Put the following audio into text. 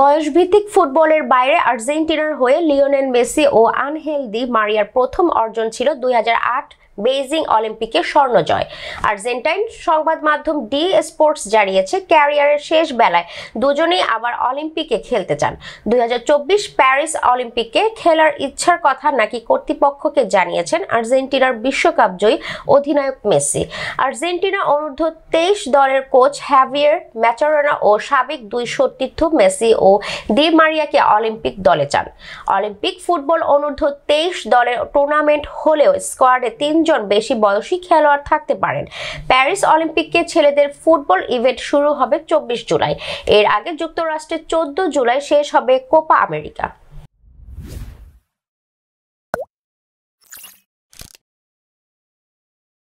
বয়সভিত্তিক ফুটবলের বাইরে আর্জেন্টিনার হয়ে লিওনেল মেসি ও আনহেলদি মারিয়ার প্রথম অর্জন ছিল দু হাজার আট বেইজিং অলিম্পিকে স্বর্ণ জয় আর্জেন্টাইন সংবাদ মাধ্যম ডি স্পোর্টস জানিয়েছে, ক্যারিয়ারের শেষ বেলায় দুজনেই আবার অলিম্পিকে খেলতে চান। দুই হাজার চব্বিশ প্যারিস অলিম্পিকে খেলার ইচ্ছার কথা নাকি কর্তৃপক্ষকে জানিয়েছেন আর্জেন্টিনার বিশ্বকাপ জয়ী অধিনায়ক মেসি। আর্জেন্টিনা অনূর্ধ্ব তেইশ দলের কোচ হ্যাভিয়ার ম্যাচারোনা ও সাবেক দুই সতীর্থ মেসি ও ডি মারিয়াকে অলিম্পিক দলে চান। অলিম্পিক ফুটবল অনূর্ধ্ব তেইশ দলের টুর্নামেন্ট হলেও স্কোয়াডে তিনজন বেশি বয়সী খেলোয়াড় থাকতে পারেন। প্যারিস অলিম্পিককে ছেলেদের ফুটবল ইভেন্ট শুরু হবে চব্বিশ জুলাই। এর আগে যুক্তরাষ্ট্রে চোদ্দ জুলাই শেষ হবে কোপা আমেরিকা।